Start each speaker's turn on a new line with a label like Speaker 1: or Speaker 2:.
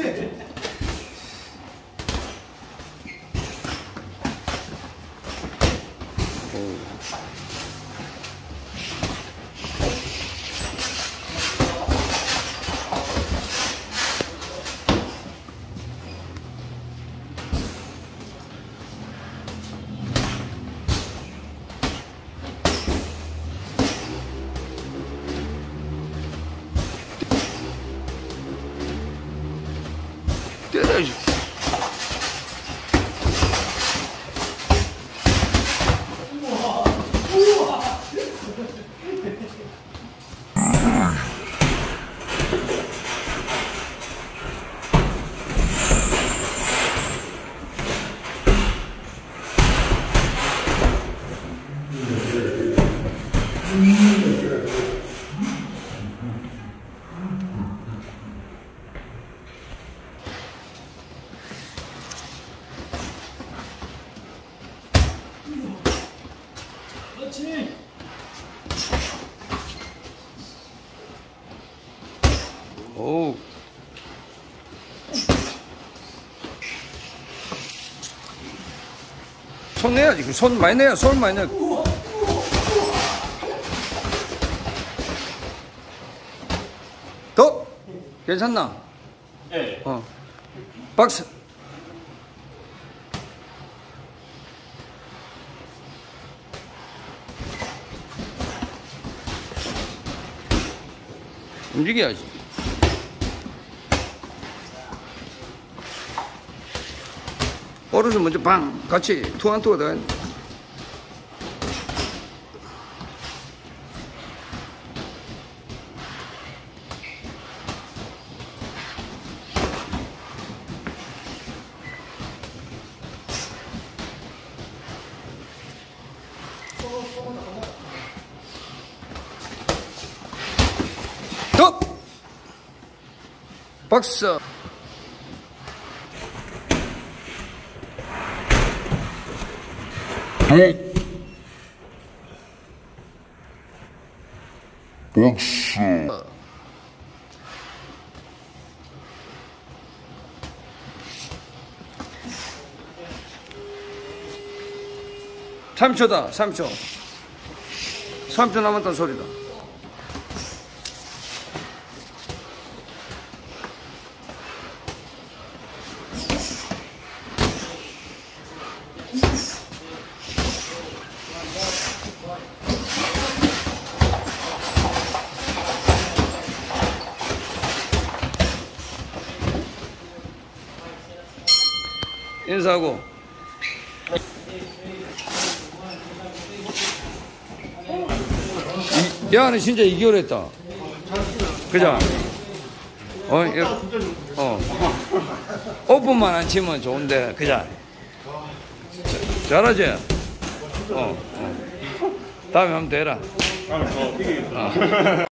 Speaker 1: って queijo. Mm-hmm.
Speaker 2: 그렇지.
Speaker 1: 오. 손 내야지. 손 많이 내야. 손 많이 내. 더? 괜찮나?
Speaker 2: 예.
Speaker 1: 어. 박스. 움직여야지. 오른손 먼저 방 같이 투한 투가 더. 더! 박스. 삼초다삼초 3초 남았다는 소리다. 인사하고. 이, 야는 진짜 2개월 했다. 그죠? 어, 이- 어. 오픈만 안 치면 좋은데, 그죠? 자- 잘하지? 어, 어. 다음에 한번 되라.
Speaker 2: 아, 저 이게
Speaker 1: 어.